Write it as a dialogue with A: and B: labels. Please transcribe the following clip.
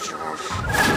A: Ничего.